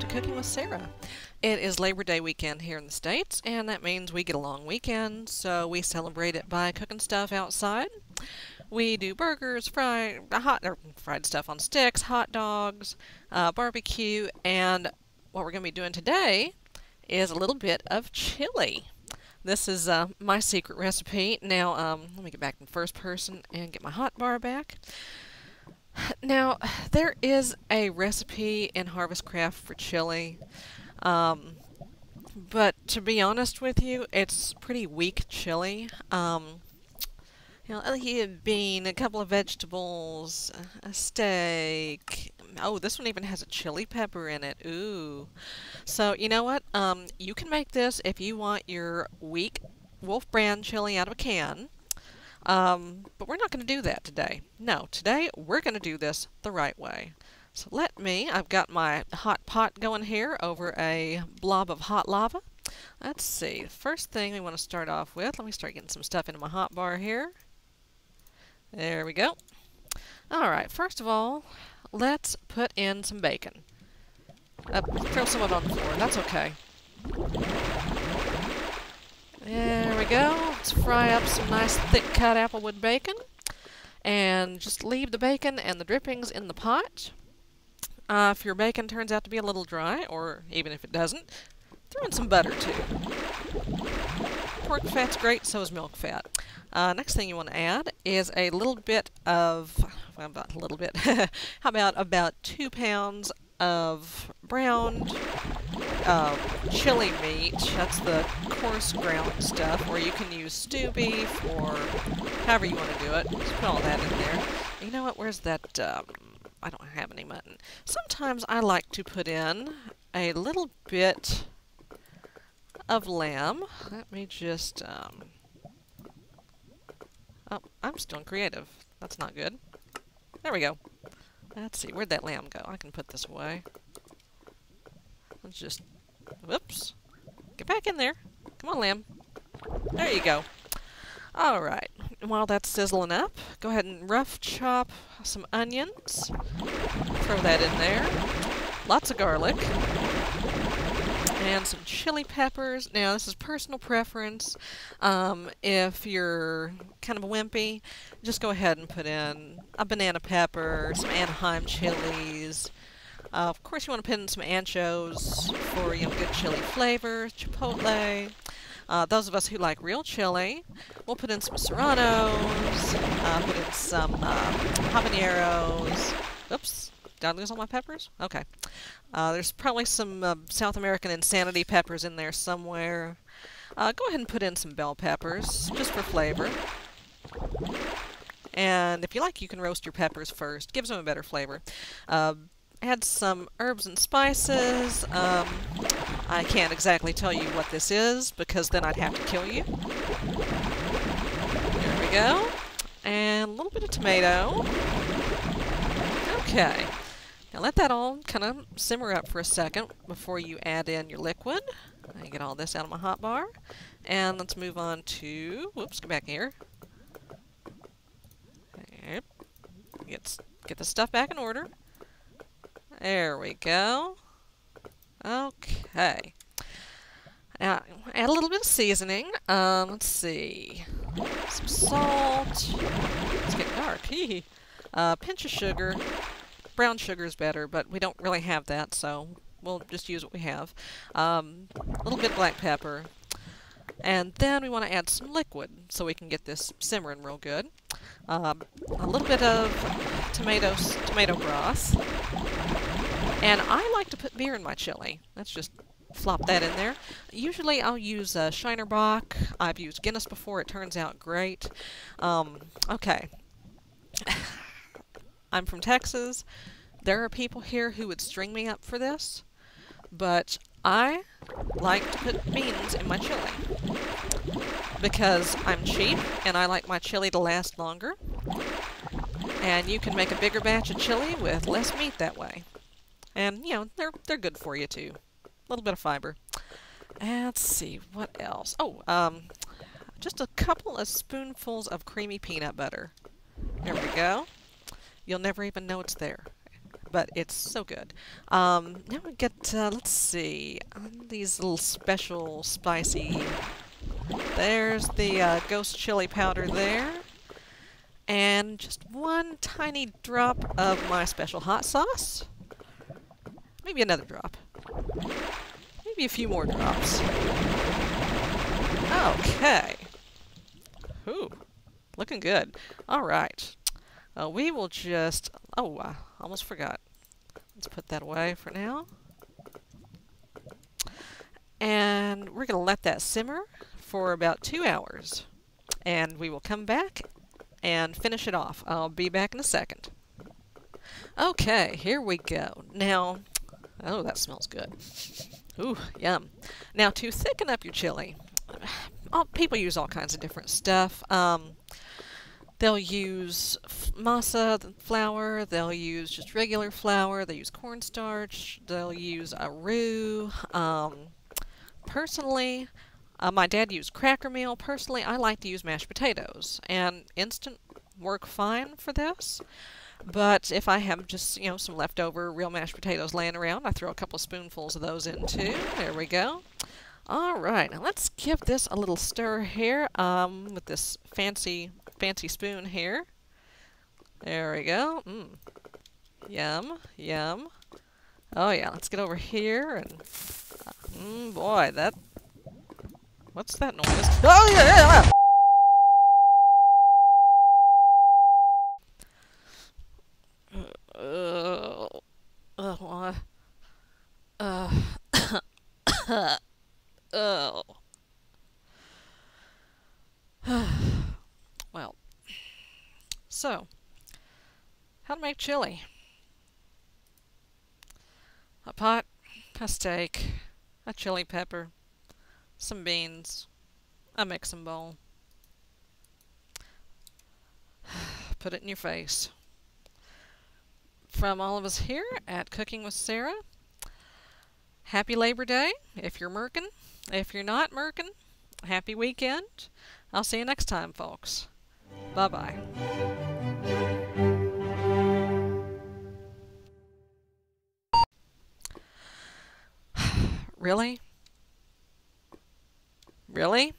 to Cooking with Sarah. It is Labor Day weekend here in the States, and that means we get a long weekend, so we celebrate it by cooking stuff outside. We do burgers, fried, hot, or fried stuff on sticks, hot dogs, uh, barbecue, and what we're going to be doing today is a little bit of chili. This is uh, my secret recipe. Now, um, let me get back in first person and get my hot bar back. Now, there is a recipe in Harvest Craft for chili, um, but to be honest with you, it's pretty weak chili. Um, you know, a bean, a couple of vegetables, a steak. Oh, this one even has a chili pepper in it. Ooh. So, you know what? Um, you can make this if you want your weak Wolf brand chili out of a can. Um, but we're not going to do that today. No, today we're going to do this the right way. So let me, I've got my hot pot going here over a blob of hot lava. Let's see, first thing we want to start off with, let me start getting some stuff into my hot bar here. There we go. Alright, first of all, let's put in some bacon. Uh, throw some of it on the floor, that's okay. There we go. Let's fry up some nice thick cut applewood bacon. And just leave the bacon and the drippings in the pot. Uh, if your bacon turns out to be a little dry, or even if it doesn't, throw in some butter too. Pork fat's great, so is milk fat. Uh, next thing you want to add is a little bit of, well, about a little bit, how about about two pounds of browned uh, chili meat. That's the coarse ground stuff, or you can use stew beef, or however you want to do it. Just put all that in there. You know what? Where's that? Um, I don't have any mutton. Sometimes I like to put in a little bit of lamb. Let me just... Um, oh, I'm still creative. That's not good. There we go. Let's see, where'd that lamb go? I can put this away. Let's just... Whoops. Get back in there. Come on, lamb. There you go. Alright. While that's sizzling up, go ahead and rough chop some onions. Throw that in there. Lots of garlic. And some chili peppers. Now, this is personal preference. Um, if you're kind of wimpy, just go ahead and put in a banana pepper, some Anaheim chilies, uh, of course, you want to put in some anchos for you know good chili flavor, chipotle. Uh, those of us who like real chili, we'll put in some serranos, uh, put in some um, habaneros. Oops, did I lose all my peppers? Okay. Uh, there's probably some uh, South American insanity peppers in there somewhere. Uh, go ahead and put in some bell peppers, just for flavor. And if you like, you can roast your peppers first. Gives them a better flavor. Uh, add some herbs and spices. Um, I can't exactly tell you what this is because then I'd have to kill you. There we go. And a little bit of tomato. Okay. Now let that all kind of simmer up for a second before you add in your liquid. I get all this out of my hot bar. And let's move on to, whoops, go back here. Get, get the stuff back in order. There we go. Okay. Now, add a little bit of seasoning. Um, let's see. Some salt. It's getting dark. Hee uh, pinch of sugar. Brown sugar is better, but we don't really have that, so we'll just use what we have. Um, a little bit black pepper. And then we want to add some liquid so we can get this simmering real good. Um, a little bit of tomatoes, tomato broth. And I like to put beer in my chili. Let's just flop that in there. Usually I'll use uh, Shiner Bock. I've used Guinness before. It turns out great. Um, okay. I'm from Texas. There are people here who would string me up for this. But I like to put beans in my chili. Because I'm cheap and I like my chili to last longer. And you can make a bigger batch of chili with less meat that way. And, you know, they're, they're good for you, too. A little bit of fiber. And let's see, what else? Oh, um, just a couple of spoonfuls of creamy peanut butter. There we go. You'll never even know it's there. but it's so good. Um, now we get, uh, let's see, these little special spicy. There's the uh, ghost chili powder there. And just one tiny drop of my special hot sauce. Maybe another drop. Maybe a few more drops. Okay. Ooh, looking good. All right. Uh, we will just... Oh, I almost forgot. Let's put that away for now. And we're going to let that simmer for about two hours. And we will come back and finish it off. I'll be back in a second. Okay, here we go. Now, oh, that smells good. Ooh, yum. Now, to thicken up your chili, all, people use all kinds of different stuff. Um, they'll use masa flour, they'll use just regular flour, they use cornstarch, they'll use a roux. Um, personally, uh, my dad used cracker meal. Personally, I like to use mashed potatoes, and instant work fine for this. But if I have just, you know, some leftover real mashed potatoes laying around, I throw a couple of spoonfuls of those in too. There we go. All right, now let's give this a little stir here um, with this fancy, fancy spoon here. There we go. Mm. Yum, yum. Oh yeah, let's get over here and, mm, boy, that, what's that noise? Oh yeah, yeah, yeah. Oh. well. So, how to make chili. A pot, a steak, a chili pepper, some beans, a mixing bowl. Put it in your face. From all of us here at Cooking with Sarah, happy Labor Day if you're merkin. If you're not merkin, happy weekend. I'll see you next time, folks. Bye-bye. really? Really?